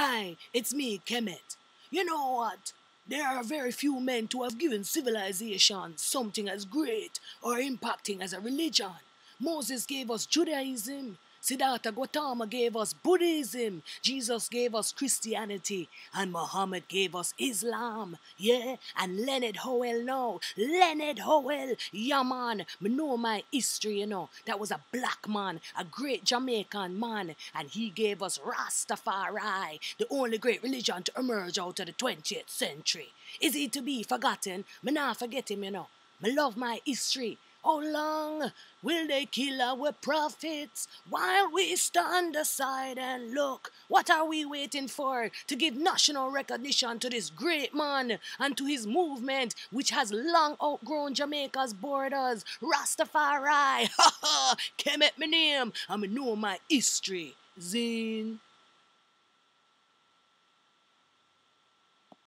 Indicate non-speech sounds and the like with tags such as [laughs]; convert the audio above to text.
Hi, it's me, Kemet. You know what? There are very few men to have given civilization something as great or impacting as a religion. Moses gave us Judaism, Siddhartha Gautama gave us Buddhism, Jesus gave us Christianity, and Muhammad gave us Islam. Yeah, and Leonard Howell now. Leonard Howell, yeah man, me know my history, you know. That was a black man, a great Jamaican man, and he gave us Rastafari, the only great religion to emerge out of the 20th century. Is he to be forgotten? Me not forget him, you know. Me love my history. How long will they kill our prophets while we stand aside and look? What are we waiting for to give national recognition to this great man and to his movement which has long outgrown Jamaica's borders? Rastafari! [laughs] Ha ha! Kemet my name. I know my history. Zine.